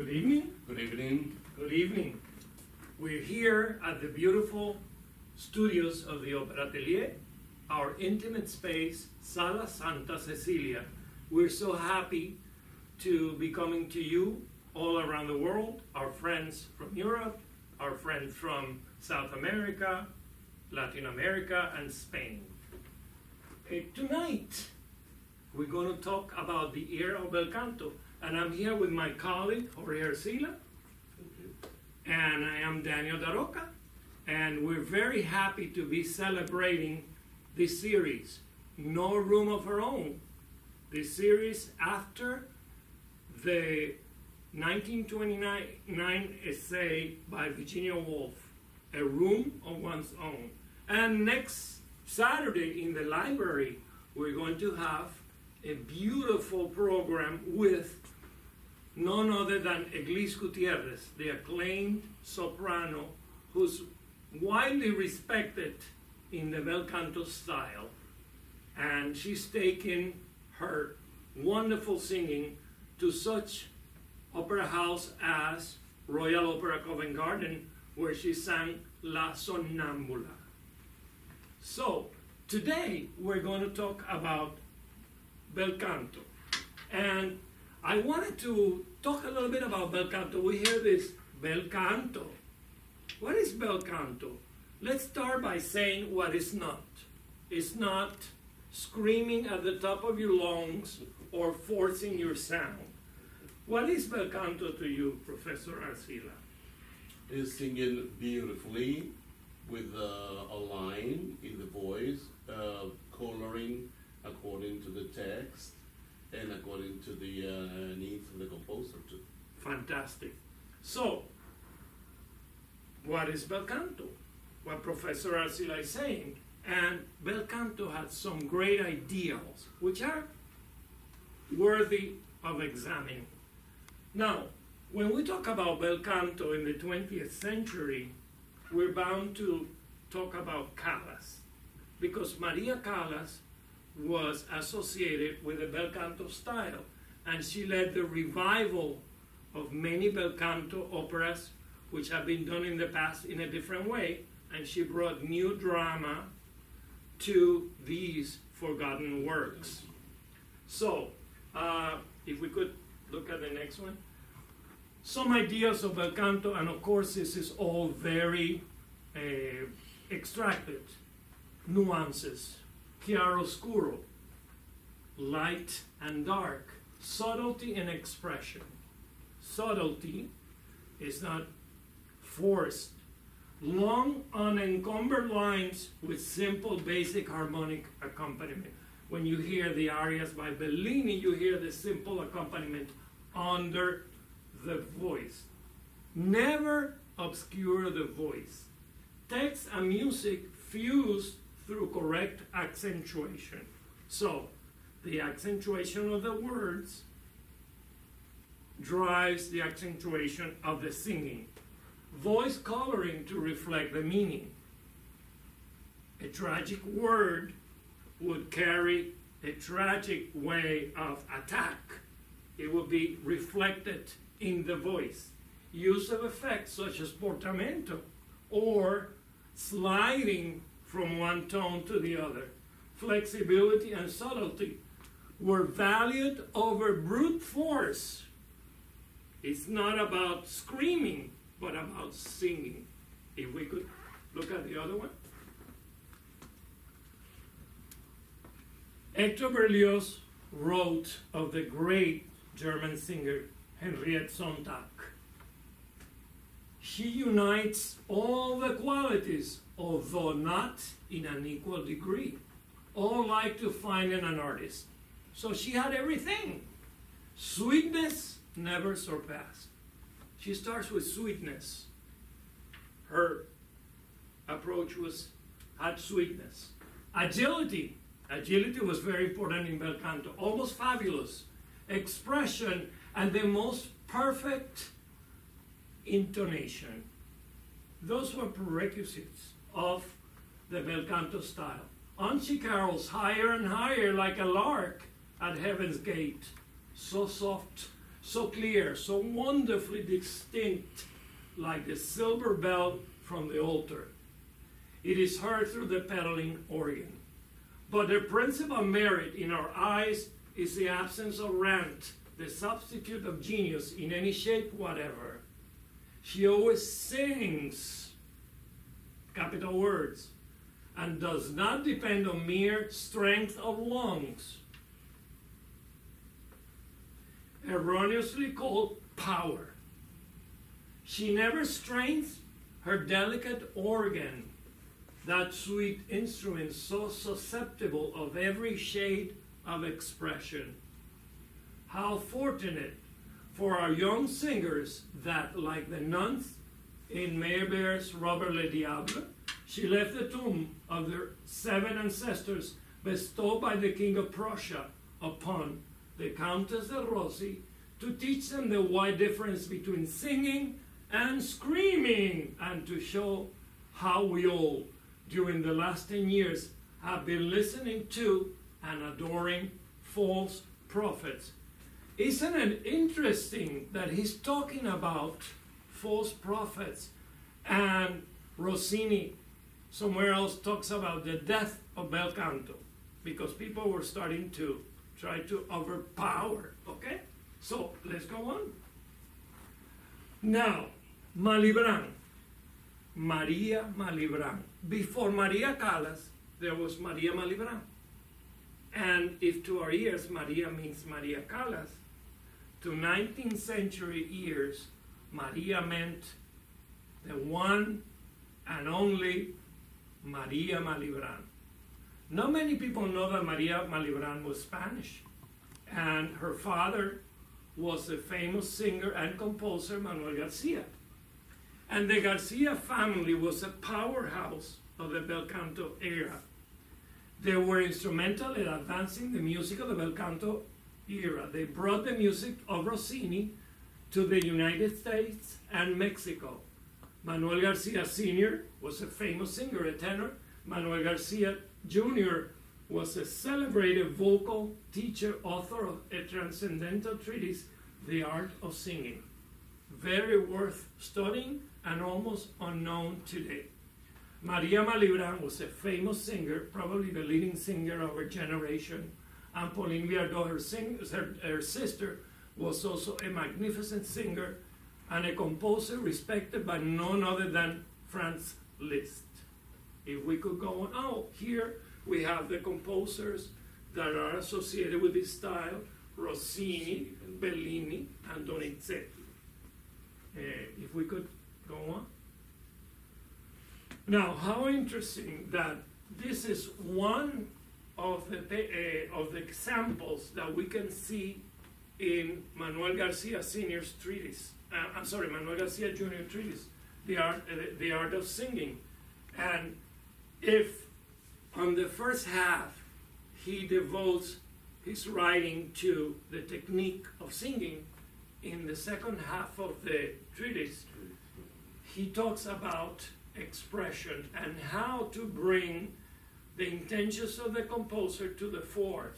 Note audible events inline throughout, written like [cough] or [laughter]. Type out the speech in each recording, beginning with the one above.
Good evening. Good evening. Good evening. We're here at the beautiful studios of the Opera Atelier, our intimate space, Sala Santa Cecilia. We're so happy to be coming to you all around the world, our friends from Europe, our friends from South America, Latin America, and Spain. Uh, tonight, we're going to talk about the era of bel canto, and I'm here with my colleague Jorge Arcila, and I am Daniel Daroca, and we're very happy to be celebrating this series, No Room of Our Own. This series after the 1929 essay by Virginia Woolf, A Room of One's Own. And next Saturday in the library, we're going to have a beautiful program with none other than Eglise Gutierrez, the acclaimed soprano who's widely respected in the bel canto style. And she's taken her wonderful singing to such opera house as Royal Opera Covent Garden, where she sang La Sonnambula. So, today we're going to talk about bel canto. And I wanted to talk a little bit about bel canto. We hear this bel canto. What is bel canto? Let's start by saying what it's not. It's not screaming at the top of your lungs or forcing your sound. What is bel canto to you, Professor Arcila? Is singing beautifully with uh, a line in the voice, uh, coloring according to the text and according to the uh, needs of the composer too. Fantastic. So, what is bel canto? What Professor Arcila is saying. And bel canto has some great ideals, which are worthy of examining. Now, when we talk about bel canto in the 20th century, we're bound to talk about Callas, because Maria Callas was associated with the bel canto style, and she led the revival of many bel canto operas which have been done in the past in a different way, and she brought new drama to these forgotten works. So, uh, if we could look at the next one. Some ideas of bel canto, and of course, this is all very uh, extracted. Nuances, chiaroscuro, light and dark, subtlety and expression. Subtlety is not forced. Long, unencumbered lines with simple, basic harmonic accompaniment. When you hear the arias by Bellini, you hear the simple accompaniment under the voice. Never obscure the voice. Text and music fused through correct accentuation. So, the accentuation of the words drives the accentuation of the singing. Voice coloring to reflect the meaning. A tragic word would carry a tragic way of attack. It would be reflected in the voice. Use of effects such as portamento or sliding from one tone to the other. Flexibility and subtlety were valued over brute force. It's not about screaming, but about singing. If we could look at the other one. Hector Berlioz wrote of the great German singer Henriette Sontag. She unites all the qualities, although not in an equal degree. All like to find in an artist. So she had everything. Sweetness never surpassed. She starts with sweetness. Her approach was had sweetness. Agility. Agility was very important in bel canto. Almost fabulous. Expression and the most perfect intonation. Those were prerequisites of the bel canto style. On she carols higher and higher like a lark at heaven's gate, so soft so clear, so wonderfully distinct, like the silver bell from the altar. It is heard through the pedaling organ. But the principal merit in our eyes is the absence of rant, the substitute of genius in any shape whatever. She always sings, capital words, and does not depend on mere strength of lungs, erroneously called power. She never strains her delicate organ, that sweet instrument so susceptible of every shade of expression. How fortunate for our young singers that, like the nuns in Meyerbeer's Robert le Diable, she left the tomb of their seven ancestors bestowed by the King of Prussia upon the Countess de Rossi to teach them the wide difference between singing and screaming and to show how we all, during the last 10 years, have been listening to and adoring false prophets. Isn't it interesting that he's talking about false prophets and Rossini somewhere else talks about the death of bel canto because people were starting to try to overpower. Okay? So let's go on. Now, Malibran. Maria Malibran. Before Maria Callas, there was Maria Malibran. And if to our ears Maria means Maria Callas, to 19th century ears, Maria meant the one and only Maria Malibran. Not many people know that Maria Malibran was Spanish, and her father was the famous singer and composer Manuel Garcia. And the Garcia family was a powerhouse of the bel canto era. They were instrumental in advancing the music of the bel canto era. They brought the music of Rossini to the United States and Mexico. Manuel Garcia Sr. was a famous singer, a tenor. Manuel Garcia Jr. was a celebrated vocal teacher, author of a transcendental treatise, The Art of Singing. Very worth studying and almost unknown today. Maria Malibran was a famous singer, probably the leading singer of her generation. And Pauline Viardot, her, her, her sister, was also a magnificent singer and a composer respected by none other than Franz Liszt. If we could go on, oh, here we have the composers that are associated with this style Rossini, Bellini, and Donizetti. Uh, if we could go on. Now, how interesting that this is one of the, uh, of the examples that we can see in Manuel Garcia Sr.'s treatise. Uh, I'm sorry, Manuel Garcia Jr. treatise, the art, uh, the art of singing. And if on the first half he devotes his writing to the technique of singing, in the second half of the treatise, he talks about expression and how to bring the intentions of the composer to the fore.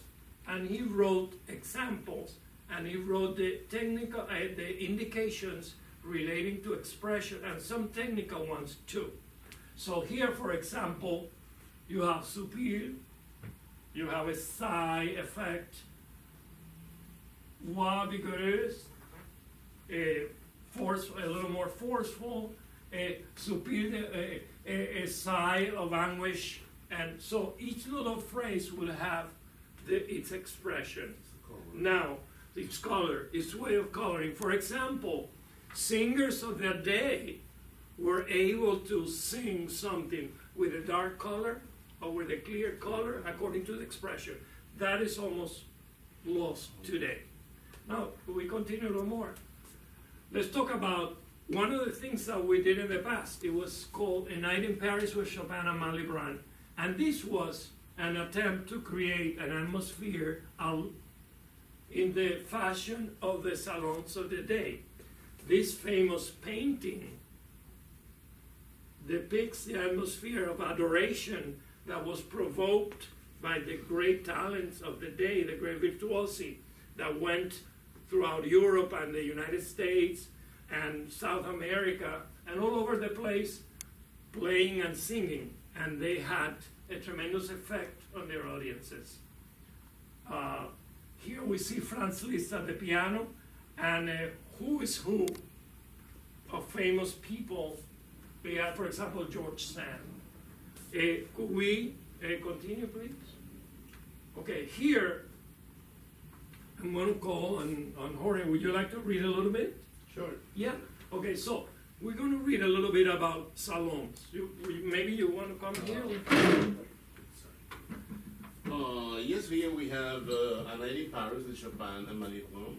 And he wrote examples and he wrote the technical, uh, the indications relating to expression and some technical ones too. So here, for example, you have soupir, you have a sigh effect, voix vigoureuse, a force, a little more forceful, a soupir, a, a, a sigh of anguish, and so each little phrase will have the, its expression. Now, its color, its way of coloring. For example, singers of that day were able to sing something with a dark color or with a clear color according to the expression. That is almost lost today. Now, we continue a little more. Let's talk about one of the things that we did in the past. It was called A Night in Paris with Chopin and Malibran. And this was an attempt to create an atmosphere in the fashion of the salons of the day. This famous painting depicts the atmosphere of adoration that was provoked by the great talents of the day, the great virtuosi that went throughout Europe and the United States and South America and all over the place playing and singing, and they had a tremendous effect on their audiences. Uh, here we see Franz Liszt at the piano, and uh, who is who of famous people. We have, for example, George Sand. Uh, could we uh, continue, please? Okay, here I'm going to call on, on Jorge. Would you like to read a little bit? Sure. Yeah. Okay, so we're going to read a little bit about salons. You, maybe you want to come here. Uh, yes, here we have uh, a night in Paris, the Chopin and Malibran.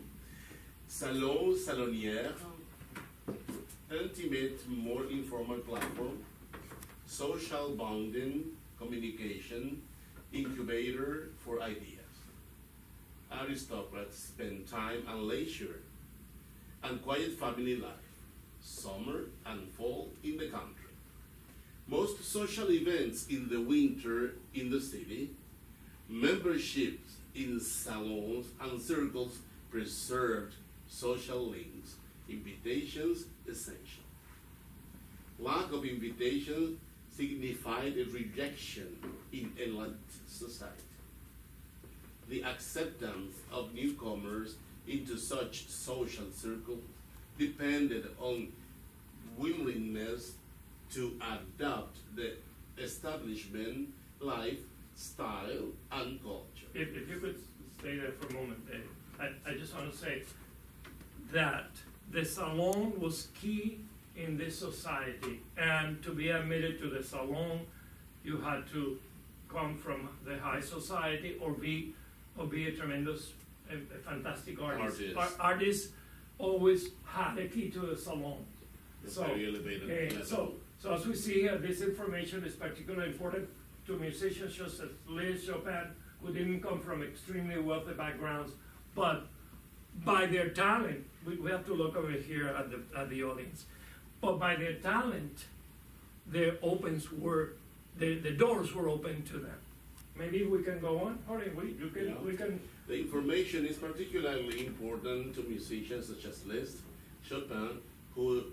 Salon, salonière, intimate, more informal platform, social bonding, communication, incubator for ideas. Aristocrats spend time and leisure and quiet family life, summer and fall in the country. Most social events in the winter in the city, memberships in salons and circles preserved social links, invitations essential. Lack of invitation signified a rejection in elite society. The acceptance of newcomers into such social circles depended on willingness to adopt the establishment life, style, and culture. If, if you could stay there for a moment, Dave. I, I just want to say that the salon was key in this society, and to be admitted to the salon, you had to come from the high society or be or be a tremendous, a, a fantastic artist. Artist. Ar- artists always had a key to the salon. So, Okay, eh, so, so as we see here, this information is particularly important to musicians such as Liszt, Chopin, who didn't come from extremely wealthy backgrounds, but by their talent, we, we have to look over here at the, at the audience, but by their talent, their opens were, the, the doors were open to them. Maybe we can go on, or we, you Yeah. can, we can, The information is particularly important to musicians such as Liszt, Chopin, who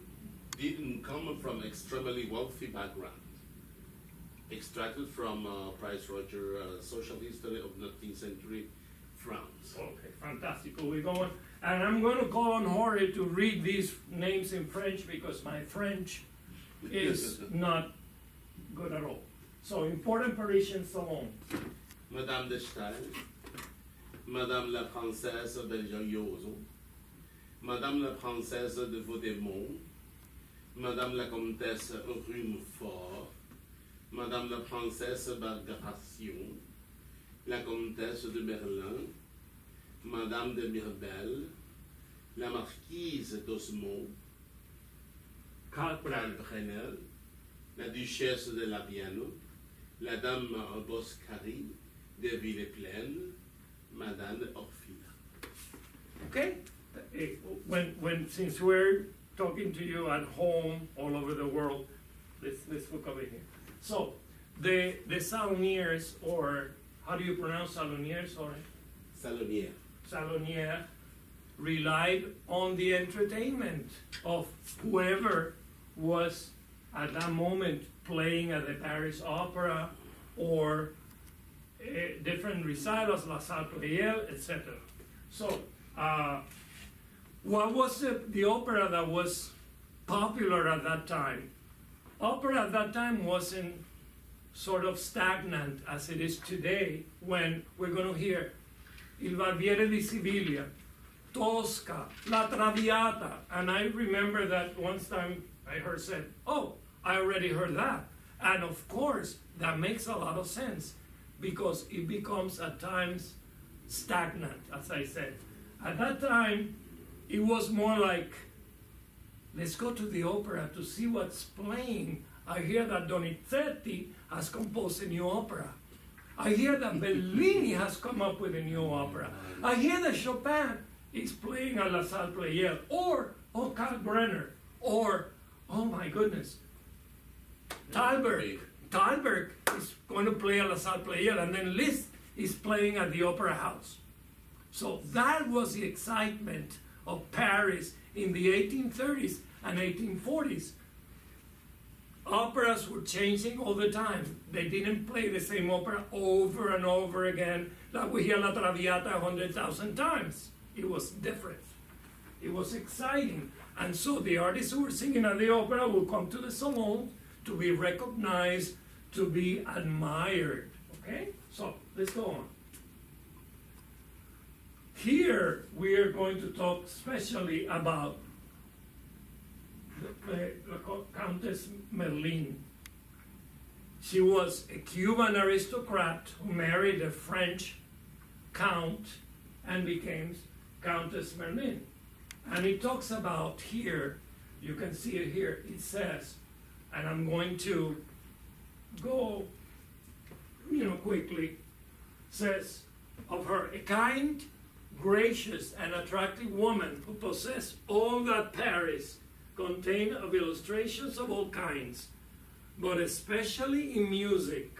didn't come from extremely wealthy background. Extracted from uh, Price Roger uh, Social History of 19th Century France. okay, fantastic, we go on. And I'm gonna call on Jorge to read these names in French because my French is [laughs] not good at all. So important Parisian salon. Madame de Stael, Madame la Princesse Belgioioso, Madame la Princesse de Vaudémont, Madame la Comtesse Rumefort, Madame la Princesse Bagration, la Comtesse de Merlin, Madame de Mirbel, la Marquise d'Osmond, Kalkbrenner. Kalbrenner, la Duchesse de Labiano, la Dame Boscari, de Villeplaine, Madame Orfila. Okay? Eh, When, when, since we're talking to you at home, all over the world, let's, let's look over here. So, the, the saloniers, or how do you pronounce saloniers, or Salonière. salonier, relied on the entertainment of whoever was at that moment playing at the Paris Opera or uh, different recitals, La Salle etc. So, uh, what was the, the opera that was popular at that time? Opera at that time wasn't sort of stagnant as it is today when we're going to hear Il Barbiere di Siviglia, Tosca, La Traviata. And I remember that once time I heard said, oh, I already heard that. And of course, that makes a lot of sense because it becomes at times stagnant, as I said. At that time, it was more like, let's go to the opera to see what's playing. I hear that Donizetti has composed a new opera. I hear that Bellini has come up with a new opera. I hear that Chopin is playing at La Salle Pleyel, or oh, Kalkbrenner, or oh my goodness, Thalberg. Thalberg is going to play at La Salle Pleyel, and then Liszt is playing at the Opera House. So that was the excitement of Paris in the 1830s and 1840s. Operas were changing all the time. They didn't play the same opera over and over again, like we hear La Traviata a hundred thousand times. It was different. It was exciting. And so the artists who were singing at the opera would come to the salon to be recognized, to be admired. Okay? So let's go on. Here we are going to talk especially about the, the Countess Merlin. She was a Cuban aristocrat who married a French count and became Countess Merlin. And it talks about here, you can see it here, it says, and I'm going to go, you know, quickly, says of her, a kind, gracious, and attractive woman who possessed all that Paris contained of illustrations of all kinds, but especially in music,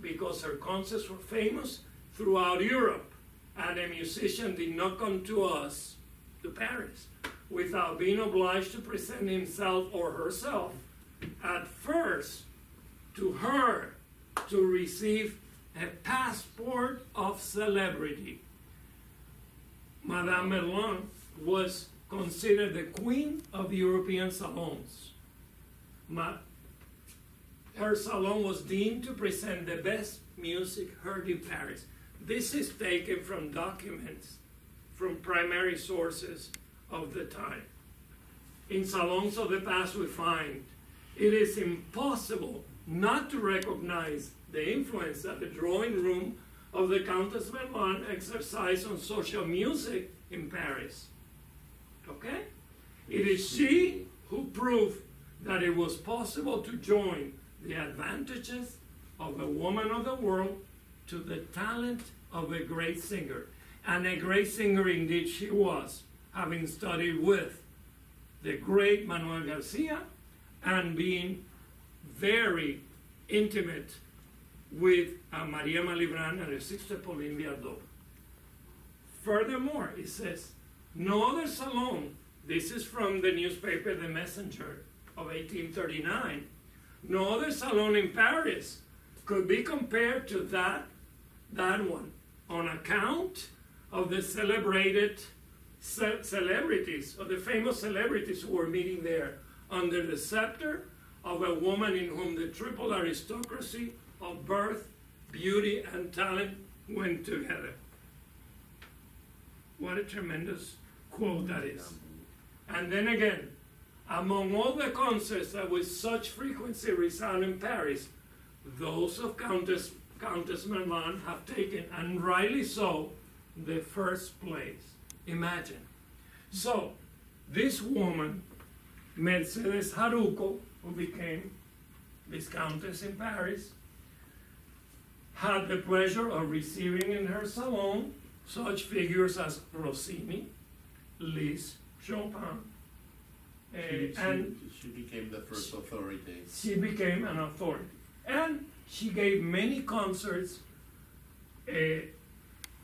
because her concerts were famous throughout Europe, and a musician did not come to us, to Paris, without being obliged to present himself or herself at first to her to receive a passport of celebrity. Madame Merlin was considered the queen of European salons. Ma- her salon was deemed to present the best music heard in Paris. This is taken from documents from primary sources of the time. In salons of the past, we find it is impossible not to recognize the influence that the drawing room of the Countess Merlin exercise on social music in Paris. Okay? It is she who proved that it was possible to join the advantages of a woman of the world to the talent of a great singer. And a great singer indeed she was, having studied with the great Manuel Garcia and being very intimate with uh, Maria Malibran and her sister Pauline Viardot. Furthermore, it says, no other salon, this is from the newspaper The Messenger of 1839, no other salon in Paris could be compared to that, that one on account of the celebrated ce- celebrities, of the famous celebrities who were meeting there under the scepter of a woman in whom the triple aristocracy of birth, beauty, and talent went together. What a tremendous quote that is. And then again, among all the concerts that with such frequency resound in Paris, those of Countess, Countess Merlin have taken, and rightly so, the first place. Imagine. So, this woman, Mercedes Jaruco, who became Viscountess in Paris, had the pleasure of receiving in her salon such figures as Rossini, Liszt, Chopin, uh, She, she, and she became the first authority. she became an authority. And she gave many concerts, uh,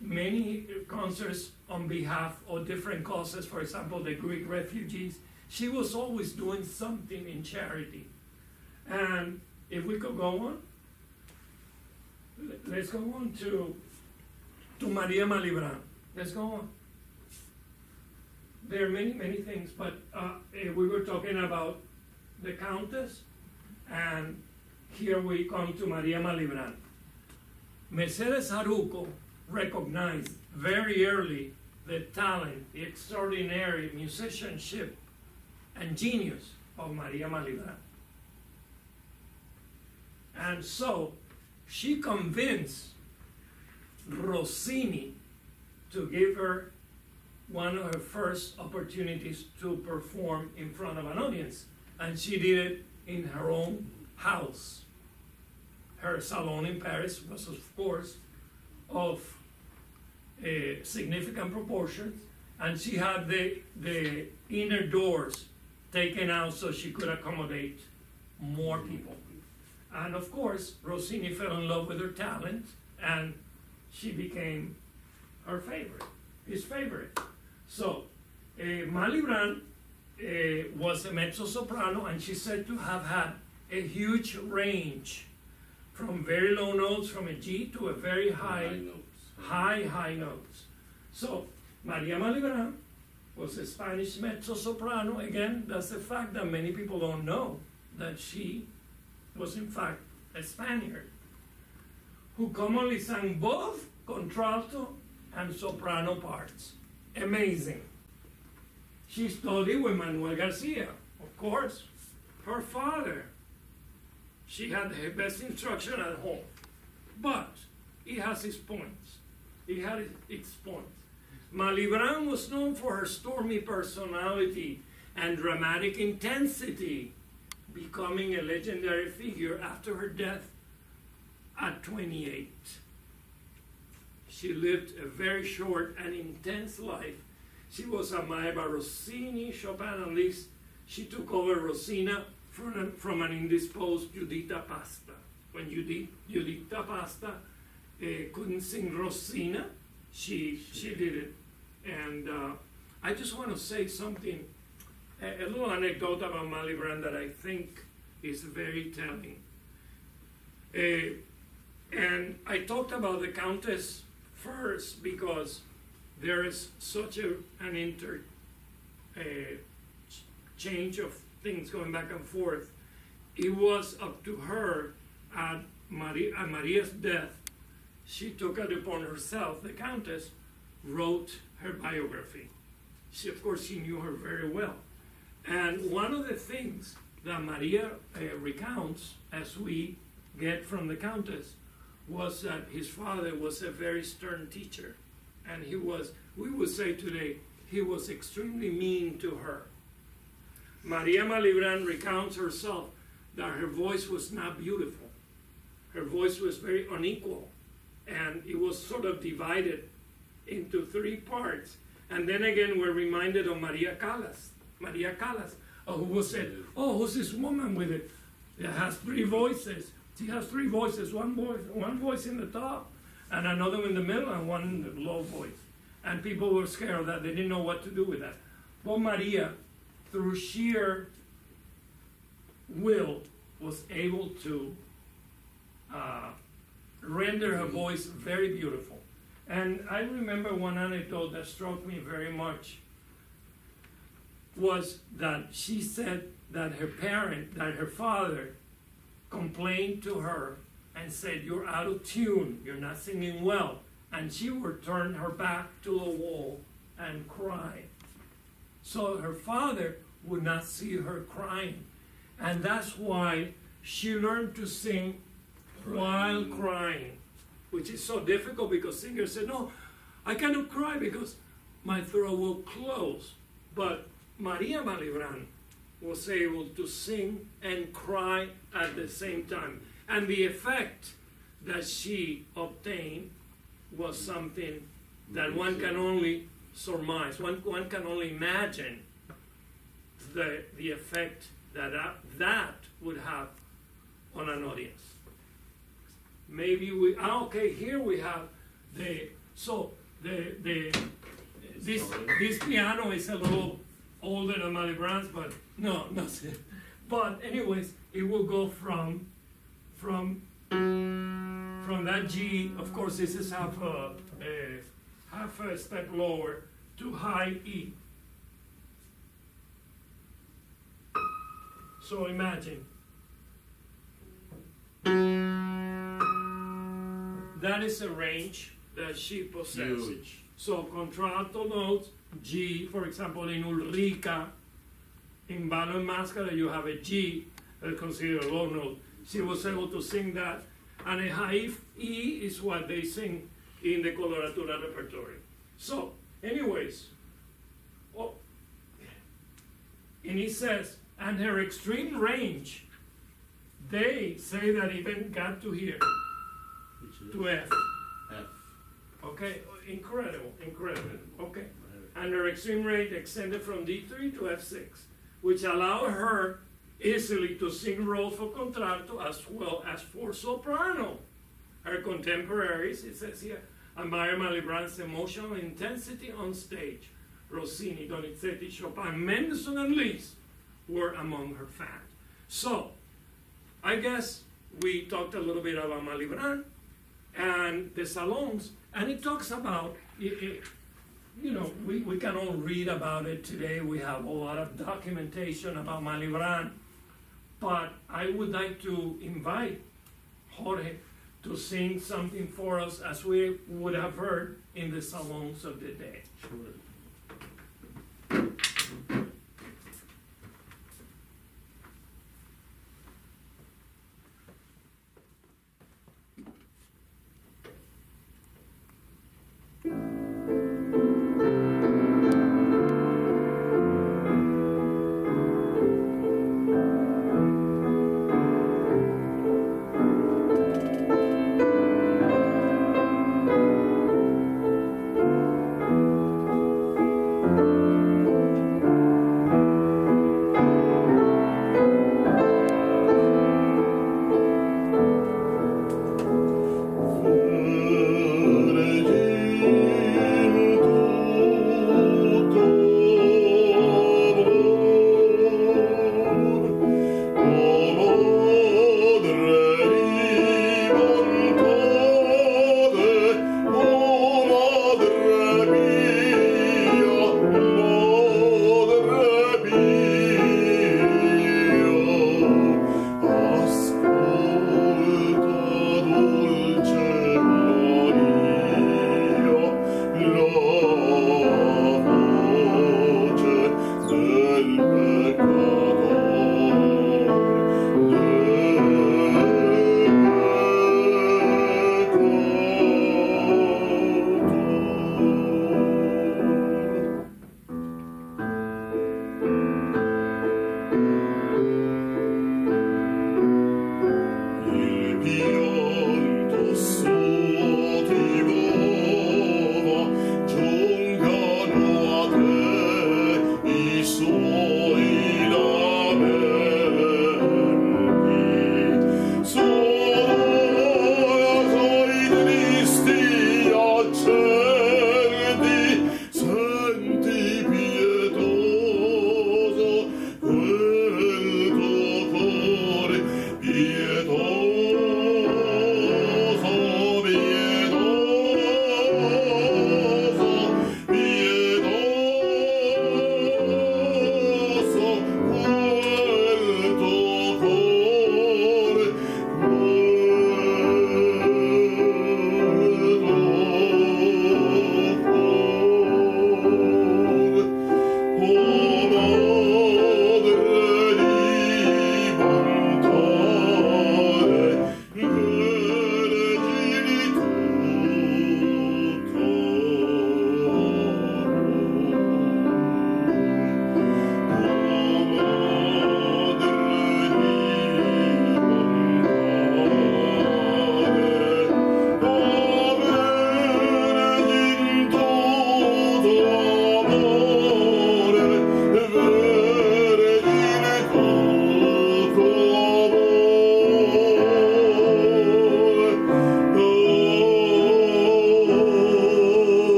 many concerts on behalf of different causes, for example, the Greek refugees. She was always doing something in charity. And if we could go on, let's go on to, to Maria Malibran. Let's go on. There are many, many things, but uh, eh, we were talking about the Countess, and here we come to Maria Malibran. Mercedes Jaruco recognized very early the talent, the extraordinary musicianship, and genius of Maria Malibran. And so she convinced Rossini to give her one of her first opportunities to perform in front of an audience. And she did it in her own house. Her salon in Paris was, of course, of uh, significant proportions, and she had the, the inner doors taken out so she could accommodate more people. And of course, Rossini fell in love with her talent, and she became her favorite. his favorite. So, uh, Malibran uh, was a mezzo soprano, and she's said to have had a huge range from very low notes, from a G to a very high, High notes. high, high notes. So, Maria Malibran was a Spanish mezzo soprano. Again, that's a fact that many people don't know that she was, in fact, a Spaniard who commonly sang both contralto and soprano parts. Amazing. She studied with Manuel Garcia, of course, her father. She had the best instruction at home. But it has its points. It had its points. Malibran was known for her stormy personality and dramatic intensity, becoming a legendary figure after her death at 28. She lived a very short and intense life. She was admired by Rossini, Chopin, and Liszt. She took over Rosina from an, from an indisposed Giuditta Pasta. When Judith, Giuditta Pasta uh, couldn't sing Rosina, she, she did it. And uh, I just want to say something, a, little anecdote about Malibran that I think is very telling. Uh, and I talked about the Countess first because there is such a, an inter uh, change of things going back and forth. It was up to her at, Maria, at Maria's death. She took it upon herself, the Countess wrote her biography. She, of course, she knew her very well. And one of the things that Maria uh, recounts, as we get from the Countess, was that his father was a very stern teacher. And he was, we would say today, he was extremely mean to her. Maria Malibran recounts herself that her voice was not beautiful. Her voice was very unequal. And it was sort of divided into three parts. And then again, we're reminded of Maria Callas. Maria Callas, who was said, Oh, who's this woman with it? That has three voices. She has three voices, one voice, one voice in the top, and another in the middle, and one in the low voice. And people were scared of that. They didn't know what to do with that. But Maria, through sheer will, was able to uh, render her voice very beautiful. And I remember one anecdote that struck me very much was that she said that her parent, that her father, complained to her and said, You're out of tune, you're not singing well. And she would turn her back to the wall and cry. So her father would not see her crying. And that's why she learned to sing while crying, which is so difficult because singers say, No, I cannot cry because my throat will close. But Maria Malibran was able to sing and cry at the same time. And the effect that she obtained was something that one can only surmise, one, one can only imagine the, the effect that, that that would have on an audience. Maybe we, ah, okay, here we have the, so the, the, this, this piano is a little older than Malibran's, but no, [laughs] no. But anyways, it will go from from from that G. Of course, this is half a, a half a step lower to high E. So imagine that is a range that she possesses. Huge. So contralto notes, G, for example, in Ulrica, in Ballo in Maschera, you have a G, that's considered a low note. She was able to sing that. And a high E is what they sing in the coloratura repertory. So, anyways, oh, and he says, and her extreme range, they say that even got to here, to F. F. Okay, incredible, incredible. Okay. And her extreme rate extended from D3 to F6, which allowed her easily to sing roles for contralto as well as for soprano. Her contemporaries, it says here, admire Malibran's emotional intensity on stage. Rossini, Donizetti, Chopin, Mendelssohn, and Liszt were among her fans. So, I guess we talked a little bit about Malibran and the salons, and it talks about, it, it, you know, we, we can all read about it today. We have a lot of documentation about Malibran, but I would like to invite Jorge to sing something for us as we would have heard in the salons of the day.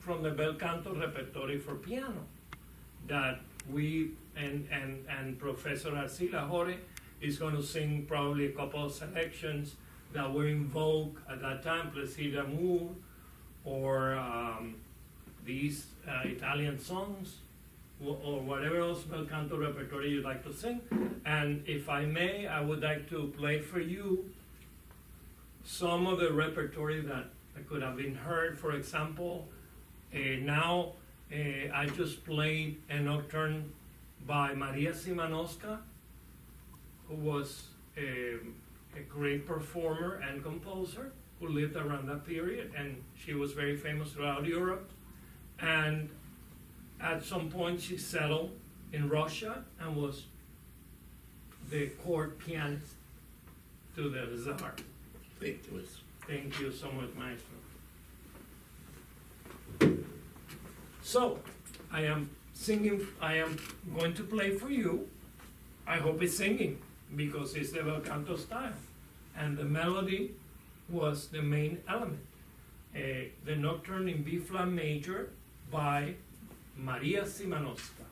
From the bel canto repertory for piano that we and and and Professor Arcila Jorge is going to sing probably a couple of selections that were in vogue at that time, Plaisir d'amour, or um, these uh, Italian songs, or whatever else bel canto repertory you'd like to sing. And if I may, I would like to play for you some of the repertory that could have been heard. For example, uh, now uh, I just played a nocturne by Maria Szymanowska, who was a, a great performer and composer. who lived around that period, and she was very famous throughout Europe. And at some point, she settled in Russia and was the court pianist to the Tsar. Thank you. Thank you so much, Maestro. So, I am singing, I am going to play for you. I hope it's singing because it's the bel canto style. And the melody was the main element. Uh, the Nocturne in B flat major by Maria Szymanowska.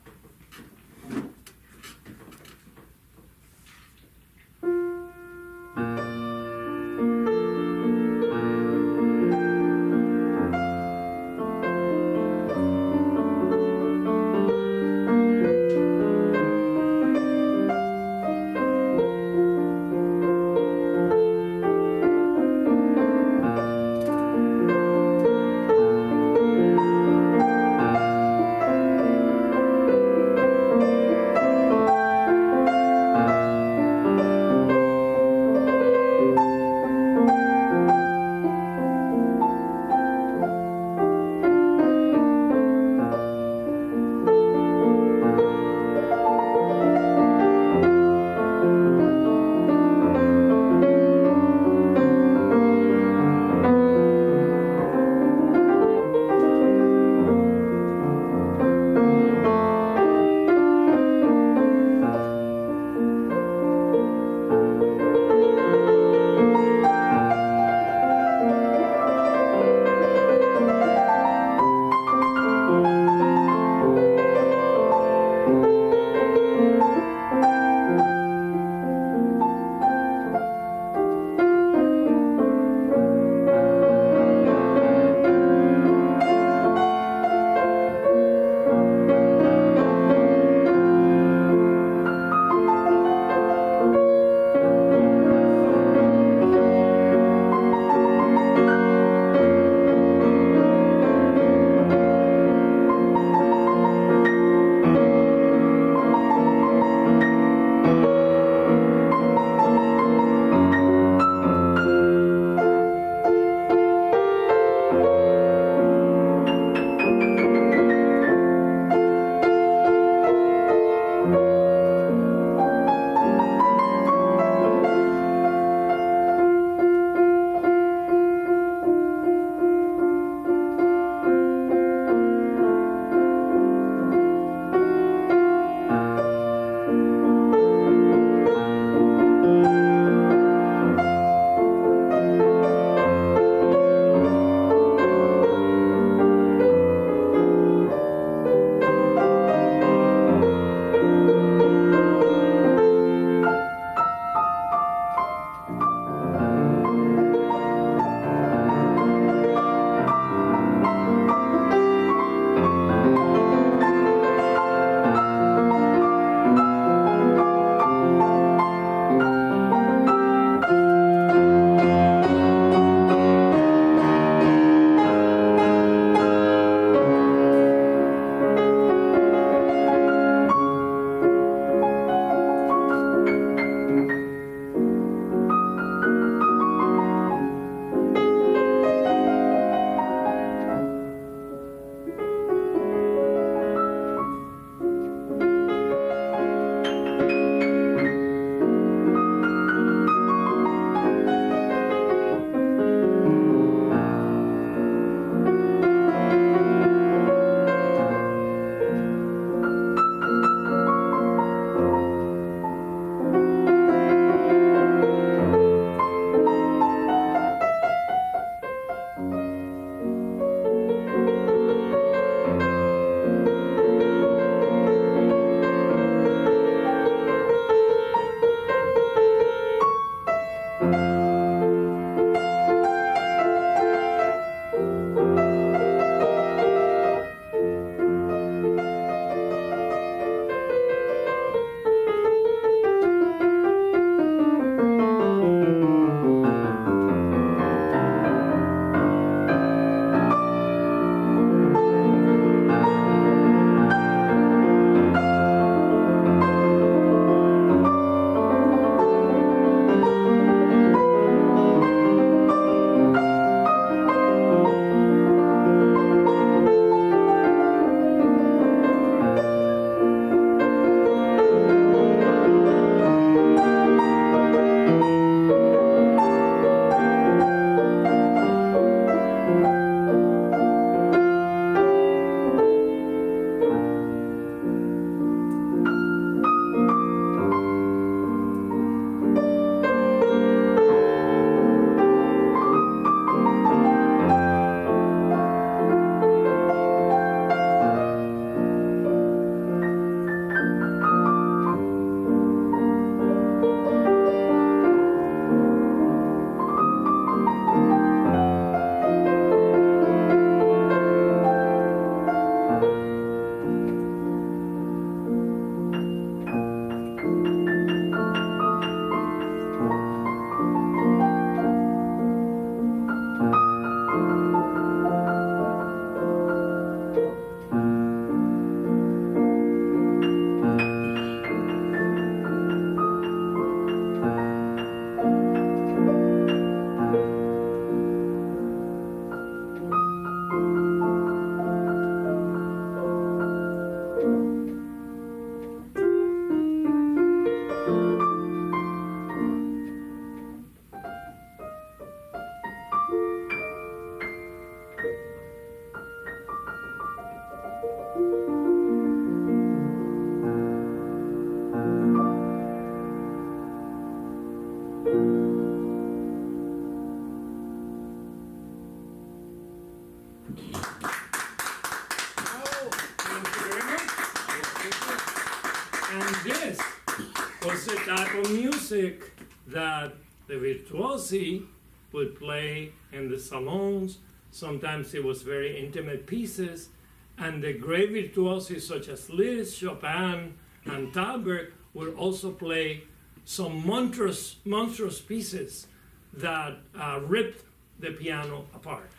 Was the type of music that the virtuosi would play in the salons. Sometimes it was very intimate pieces. And the great virtuosi such as Liszt, Chopin, and Thalberg would also play some monstrous, monstrous pieces that uh, ripped the piano apart.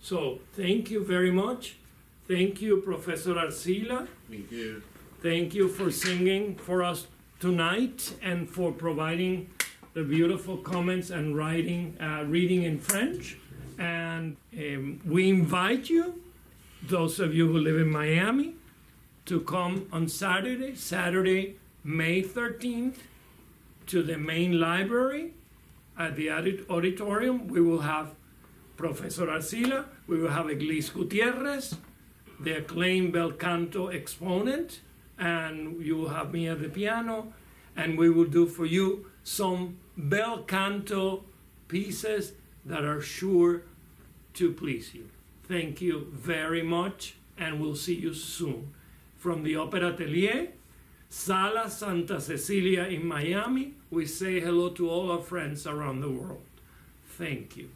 So thank you very much. Thank you, Professor Arcila. Thank you. Thank you for singing for us tonight and for providing the beautiful comments and writing, uh, reading in French. And um, we invite you, those of you who live in Miami, to come on Saturday, Saturday, May 13th, to the main library at the auditorium. We will have Professor Arcila, we will have Eglise Gutierrez, the acclaimed bel canto exponent, and you will have me at the piano, and we will do for you some bel canto pieces that are sure to please you. Thank you very much, and we'll see you soon. From the Opera Atelier, Sala Santa Cecilia in Miami, we say hello to all our friends around the world. Thank you.